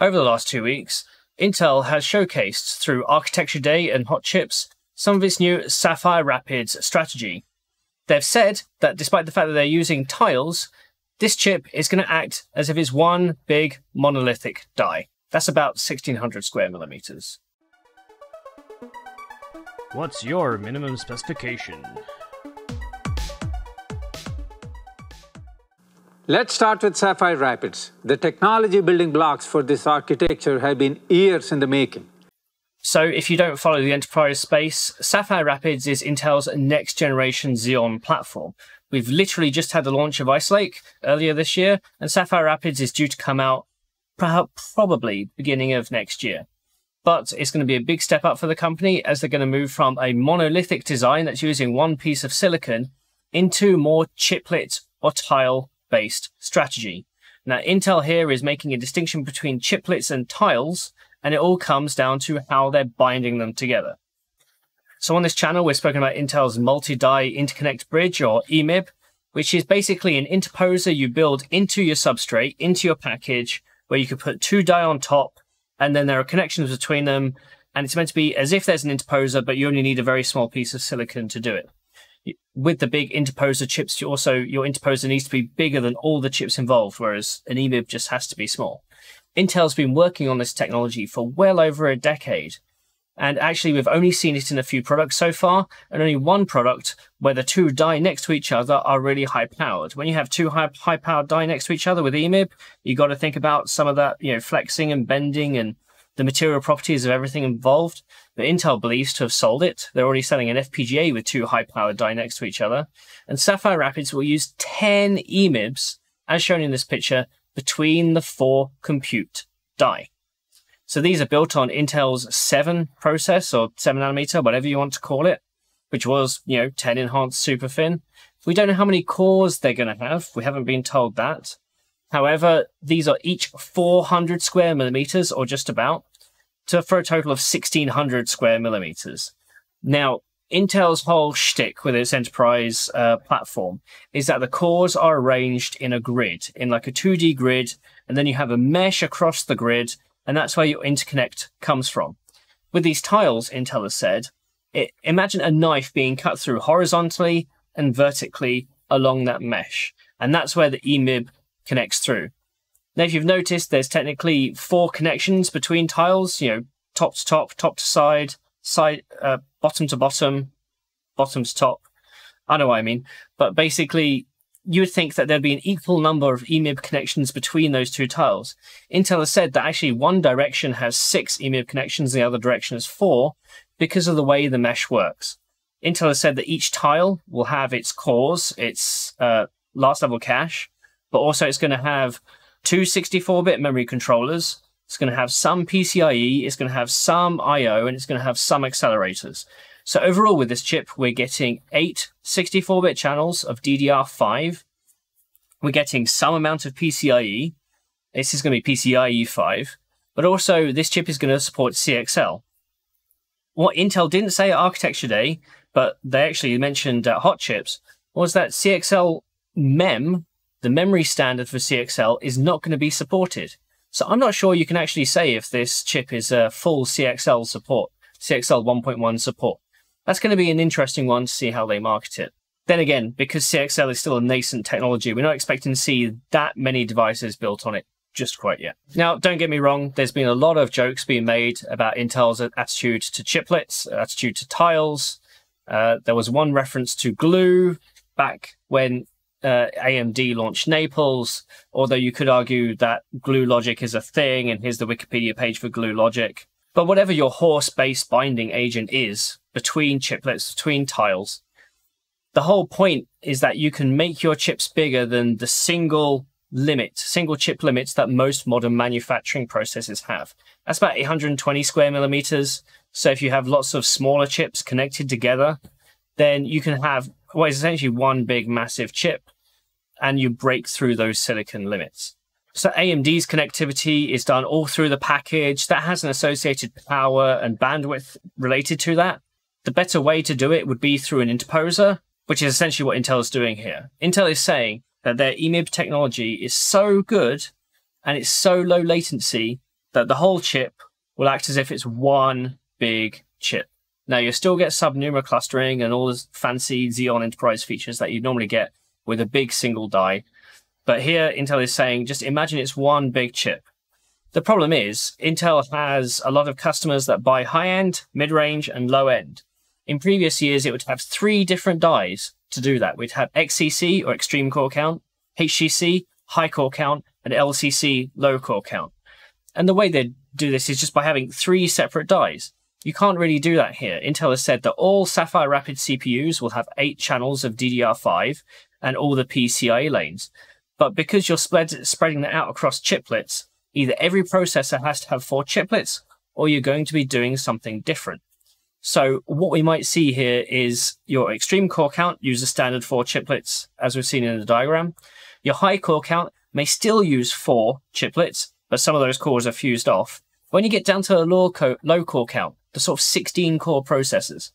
Over the last two weeks, Intel has showcased through Architecture Day and Hot Chips some of its new Sapphire Rapids strategy. They've said that despite the fact that they're using tiles, this chip is going to act as if it's one big monolithic die. That's about 1600 square millimeters. What's your minimum specification? Let's start with Sapphire Rapids. The technology building blocks for this architecture have been years in the making. So, if you don't follow the enterprise space, Sapphire Rapids is Intel's next generation Xeon platform. We've literally just had the launch of Ice Lake earlier this year, and Sapphire Rapids is due to come out perhaps probably beginning of next year. But it's going to be a big step up for the company as they're going to move from a monolithic design that's using one piece of silicon into more chiplet or tile based strategy. Now, Intel here is making a distinction between chiplets and tiles, and it all comes down to how they're binding them together. So on this channel, we're spoken about Intel's multi-die interconnect bridge or EMIB, which is basically an interposer you build into your substrate, into your package, where you could put two die on top, and then there are connections between them. And it's meant to be as if there's an interposer, but you only need a very small piece of silicon to do it with the big interposer chips, you also your interposer needs to be bigger than all the chips involved, whereas an EMIB just has to be small. Intel's been working on this technology for well over a decade. And actually, we've only seen it in a few products so far, and only one product where the two die next to each other are really high powered. When you have two high, high powered die next to each other with EMIB, you got to think about some of that, you know, flexing and bending and the material properties of everything involved. Intel believes to have sold it. They're already selling an FPGA with two high powered die next to each other. And Sapphire Rapids will use 10 EMIBs, as shown in this picture, between the four compute die. So these are built on Intel's 7 process or 7 nanometer, whatever you want to call it, which was, you know, 10 enhanced SuperFin. We don't know how many cores they're going to have. We haven't been told that. However, these are each 400 square millimeters or just about to, for a total of 1600 square millimeters. Now, Intel's whole shtick with its enterprise uh, platform is that the cores are arranged in a grid, in like a 2D grid, and then you have a mesh across the grid, and that's where your interconnect comes from. With these tiles, Intel has said, it, imagine a knife being cut through horizontally and vertically along that mesh. And that's where the EMIB connects through. Now, if you've noticed, there's technically four connections between tiles, you know, top to top, top to side, side, uh, bottom to bottom, bottom to top. I know what I mean. But basically, you would think that there'd be an equal number of EMIB connections between those two tiles. Intel has said that actually one direction has six EMIB connections, the other direction has four, because of the way the mesh works. Intel has said that each tile will have its cores, its uh, last level cache, but also it's going to have two 64-bit memory controllers. It's going to have some PCIe, it's going to have some I.O., and it's going to have some accelerators. So overall with this chip, we're getting eight 64-bit channels of DDR5. We're getting some amount of PCIe. This is going to be PCIe 5. But also, this chip is going to support CXL. What Intel didn't say at Architecture Day, but they actually mentioned at Hot Chips, was that CXL MEM the memory standard for CXL is not going to be supported. So I'm not sure you can actually say if this chip is a full CXL support, CXL 1.1 support. That's going to be an interesting one to see how they market it. Then again, because CXL is still a nascent technology, we're not expecting to see that many devices built on it just quite yet. Now, don't get me wrong, there's been a lot of jokes being made about Intel's attitude to chiplets, attitude to tiles. Uh, there was one reference to glue back when uh, AMD launched Naples, although you could argue that glue logic is a thing, and here's the Wikipedia page for glue logic. But whatever your horse based binding agent is between chiplets, between tiles, the whole point is that you can make your chips bigger than the single limit, single chip limits that most modern manufacturing processes have. That's about 820 square millimeters. So if you have lots of smaller chips connected together, then you can have what is essentially one big massive chip, and you break through those silicon limits. So AMD's connectivity is done all through the package. That has an associated power and bandwidth related to that. The better way to do it would be through an interposer, which is essentially what Intel is doing here. Intel is saying that their EMIB technology is so good and it's so low latency that the whole chip will act as if it's one big chip. Now you still get sub-NUMA clustering and all this fancy Xeon Enterprise features that you normally get with a big single die. But here Intel is saying just imagine it's one big chip. The problem is Intel has a lot of customers that buy high end, mid range, and low end. In previous years, it would have three different dies to do that. We'd have XCC or extreme core count, HCC, high core count, and LCC, low core count. And the way they do this is just by having three separate dies. You can't really do that here. Intel has said that all Sapphire Rapid CPUs will have eight channels of DDR5 and all the PCIe lanes. But because you're spread, spreading that out across chiplets, either every processor has to have four chiplets or you're going to be doing something different. So what we might see here is your extreme core count uses standard four chiplets, as we've seen in the diagram. Your high core count may still use four chiplets, but some of those cores are fused off. When you get down to a low, co- low core count, the sort of 16 core processors,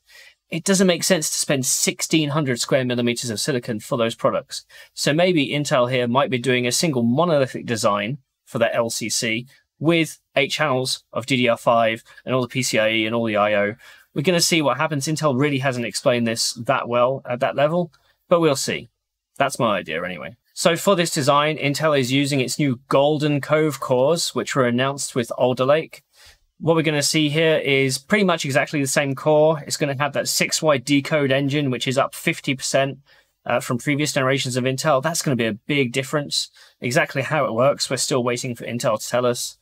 it doesn't make sense to spend 1600 square millimeters of silicon for those products. So maybe Intel here might be doing a single monolithic design for their LCC with eight channels of DDR5 and all the PCIe and all the I/O. We're going to see what happens. Intel really hasn't explained this that well at that level, but we'll see. That's my idea anyway. So for this design, Intel is using its new Golden Cove cores, which were announced with Alder Lake. What we're going to see here is pretty much exactly the same core. It's going to have that 6-wide decode engine, which is up 50% uh, from previous generations of Intel. That's going to be a big difference. Exactly how it works, we're still waiting for Intel to tell us.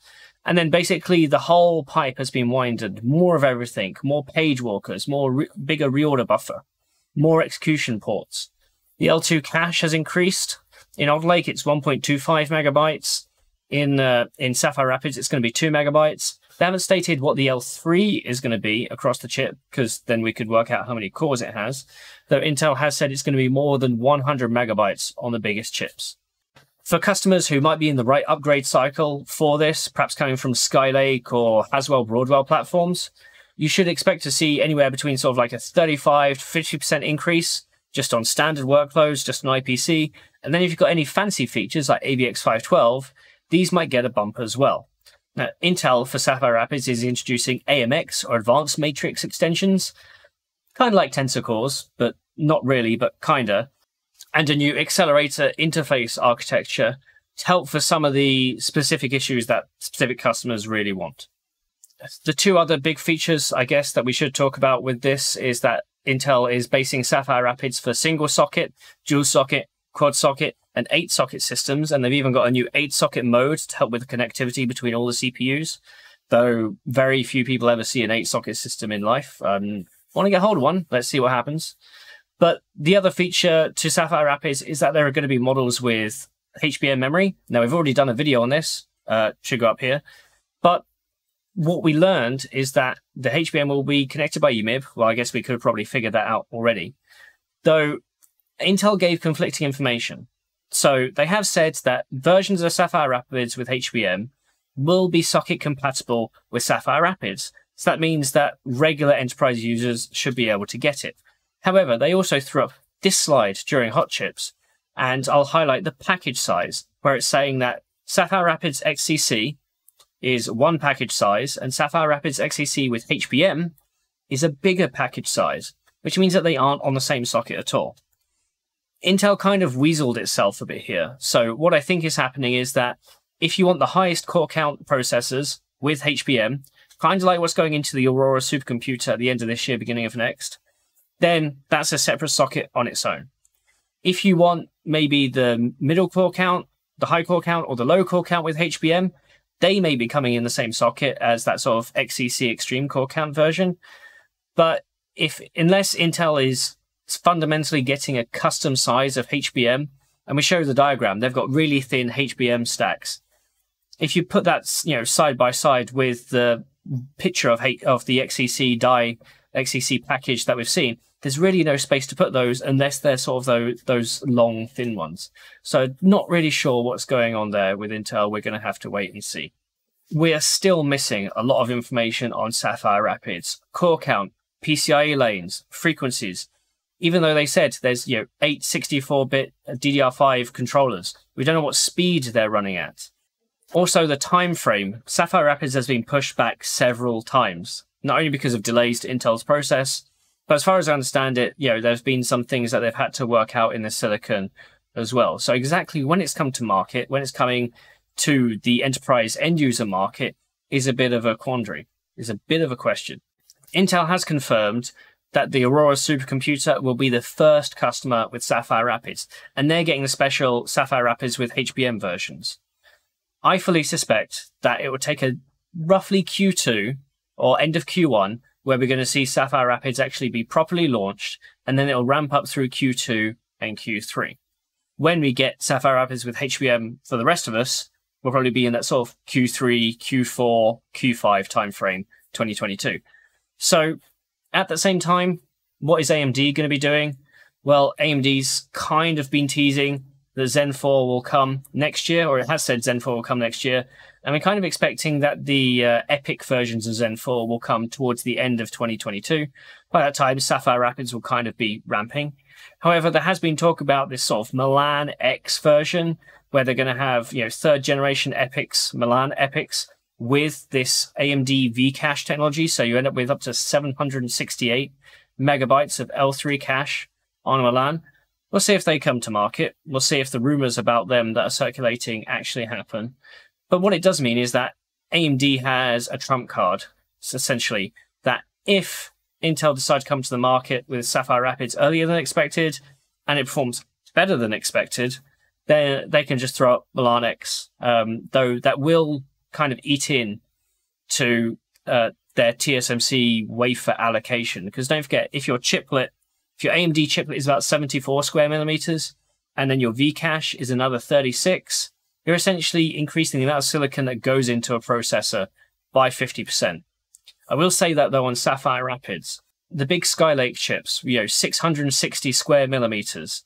And then basically the whole pipe has been winded. More of everything, more page walkers, more re- bigger reorder buffer, more execution ports. The L2 cache has increased. In Alder Lake, it's 1.25 megabytes. In uh, in Sapphire Rapids, it's going to be two megabytes. They haven't stated what the L3 is going to be across the chip because then we could work out how many cores it has. Though Intel has said it's going to be more than 100 megabytes on the biggest chips. For customers who might be in the right upgrade cycle for this, perhaps coming from Skylake or Haswell Broadwell platforms, you should expect to see anywhere between sort of like a 35 to 50% increase just on standard workloads, just on IPC. And then if you've got any fancy features like AVX512, these might get a bump as well. Now, Intel for Sapphire Rapids is introducing AMX or Advanced Matrix extensions, kind of like Tensor cores, but not really, but kinda and a new accelerator interface architecture to help for some of the specific issues that specific customers really want. The two other big features, I guess, that we should talk about with this is that Intel is basing Sapphire Rapids for single socket, dual socket, quad socket, and eight socket systems. And they've even got a new eight socket mode to help with the connectivity between all the CPUs. Though very few people ever see an eight socket system in life. Um, want to get hold of one? Let's see what happens. But the other feature to Sapphire Rapids is that there are going to be models with HBM memory. Now, we've already done a video on this, uh, should go up here. But what we learned is that the HBM will be connected by EMIB. Well, I guess we could have probably figured that out already. Though Intel gave conflicting information. So they have said that versions of Sapphire Rapids with HBM will be socket compatible with Sapphire Rapids. So that means that regular enterprise users should be able to get it. However, they also threw up this slide during Hot Chips, and I'll highlight the package size, where it's saying that Sapphire Rapids XCC is one package size, and Sapphire Rapids XCC with HBM is a bigger package size, which means that they aren't on the same socket at all. Intel kind of weaseled itself a bit here. So what I think is happening is that if you want the highest core count processors with HBM, kind of like what's going into the Aurora supercomputer at the end of this year, beginning of next, then that's a separate socket on its own. If you want maybe the middle core count, the high core count, or the low core count with HBM, they may be coming in the same socket as that sort of XCC extreme core count version. But if unless Intel is fundamentally getting a custom size of HBM, and we show the diagram, they've got really thin HBM stacks. If you put that you know side by side with the picture of of the XCC die XCC package that we've seen, there's really no space to put those unless they're sort of those, those long, thin ones. So not really sure what's going on there with Intel. We're going to have to wait and see. We are still missing a lot of information on Sapphire Rapids, core count, PCIe lanes, frequencies. Even though they said there's you know eight 64-bit DDR5 controllers, we don't know what speed they're running at. Also, the time frame. Sapphire Rapids has been pushed back several times, not only because of delays to Intel's process, but as far as I understand it, you know, there's been some things that they've had to work out in the silicon as well. So exactly when it's come to market, when it's coming to the enterprise end user market, is a bit of a quandary, is a bit of a question. Intel has confirmed that the Aurora supercomputer will be the first customer with Sapphire Rapids, and they're getting the special Sapphire Rapids with HBM versions. I fully suspect that it will take a roughly Q2 or end of Q1 where we're going to see Sapphire Rapids actually be properly launched, and then it'll ramp up through Q2 and Q3. When we get Sapphire Rapids with HBM for the rest of us, we'll probably be in that sort of Q3, Q4, Q5 timeframe, 2022. So at the same time, what is AMD going to be doing? Well, AMD's kind of been teasing that Zen 4 will come next year, or it has said Zen 4 will come next year. And we're kind of expecting that the uh, EPYC versions of Zen 4 will come towards the end of 2022. By that time, Sapphire Rapids will kind of be ramping. However, there has been talk about this sort of Milan X version, where they're going to have, you know, third generation EPYCs, Milan EPYCs, with this AMD V-cache technology. So you end up with up to 768 megabytes of L3 cache on Milan. We'll see if they come to market. We'll see if the rumors about them that are circulating actually happen. But what it does mean is that AMD has a trump card. It's essentially that if Intel decide to come to the market with Sapphire Rapids earlier than expected and it performs better than expected, then they can just throw up Milan X, um, though that will kind of eat in to uh, their TSMC wafer allocation. Because don't forget, if your chiplet if your AMD chiplet is about 74 square millimeters, and then your V cache is another 36, you're essentially increasing the amount of silicon that goes into a processor by 50%. I will say that though on Sapphire Rapids, the big Skylake chips, you know, 660 square millimeters.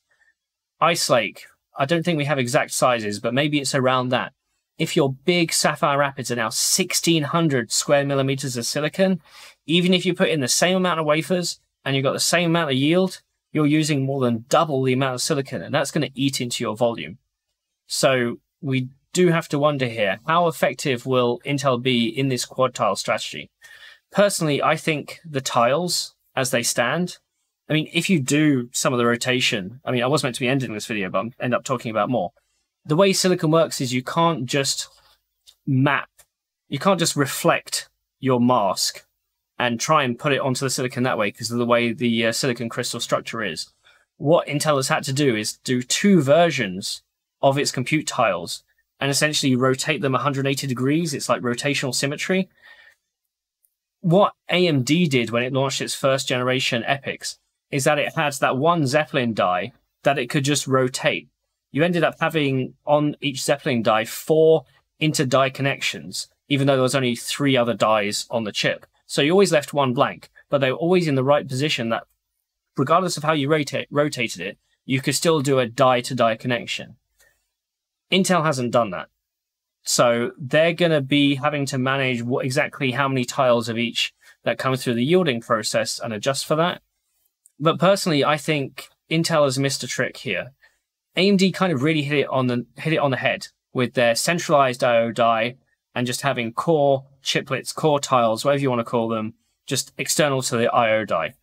Ice Lake, I don't think we have exact sizes, but maybe it's around that. If your big Sapphire Rapids are now 1600 square millimeters of silicon, even if you put in the same amount of wafers, and you've got the same amount of yield, you're using more than double the amount of silicon, and that's going to eat into your volume. So we do have to wonder here how effective will Intel be in this quad tile strategy? Personally, I think the tiles as they stand. I mean, if you do some of the rotation, I mean, I was meant to be ending this video, but I end up talking about more. The way silicon works is you can't just map, you can't just reflect your mask and try and put it onto the silicon that way because of the way the uh, silicon crystal structure is. What Intel has had to do is do two versions of its compute tiles and essentially rotate them 180 degrees. It's like rotational symmetry. What AMD did when it launched its first generation EPYCs is that it had that one Zeppelin die that it could just rotate. You ended up having on each Zeppelin die four inter die connections, even though there was only three other dies on the chip. So you always left one blank, but they were always in the right position that regardless of how you rotate, rotated it, you could still do a die to die connection. Intel hasn't done that. So they're going to be having to manage what, exactly how many tiles of each that come through the yielding process and adjust for that. But personally, I think Intel has missed a trick here. AMD kind of really hit it on the hit it on the head with their centralized IO die and just having core chiplets, core tiles, whatever you want to call them, just external to the IO die.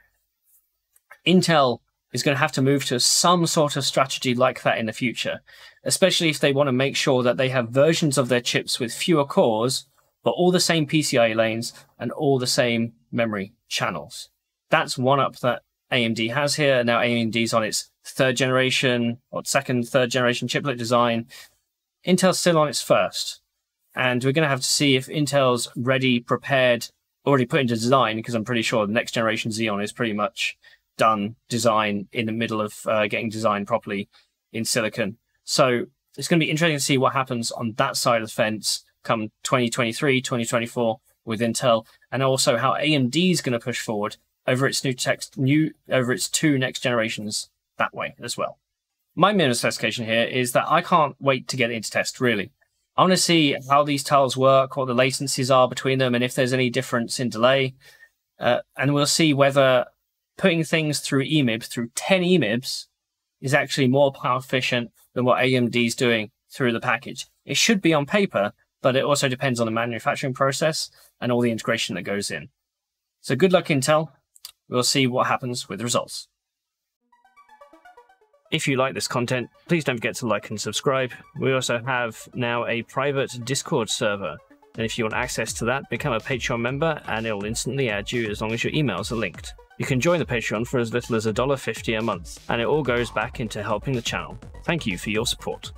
Intel is going to have to move to some sort of strategy like that in the future, especially if they want to make sure that they have versions of their chips with fewer cores, but all the same PCIe lanes and all the same memory channels. That's one up that AMD has here. Now AMD's on its third generation or second, third generation chiplet design. Intel's still on its first and we're going to have to see if Intel's ready, prepared, already put into design, because I'm pretty sure the next generation Xeon is pretty much done design in the middle of uh, getting designed properly in silicon. So it's going to be interesting to see what happens on that side of the fence come 2023, 2024 with Intel, and also how AMD is going to push forward over its new text, new over its two next generations that way as well. My specification here is that I can't wait to get into test really. I want to see how these tiles work, what the latencies are between them, and if there's any difference in delay. Uh, and we'll see whether putting things through EMIB, through 10 EMIBs, is actually more power efficient than what AMD is doing through the package. It should be on paper, but it also depends on the manufacturing process and all the integration that goes in. So good luck, Intel. We'll see what happens with the results. If you like this content, please don't forget to like and subscribe. We also have now a private Discord server. And if you want access to that, become a Patreon member and it'll instantly add you as long as your emails are linked. You can join the Patreon for as little as $1.50 a month, and it all goes back into helping the channel. Thank you for your support.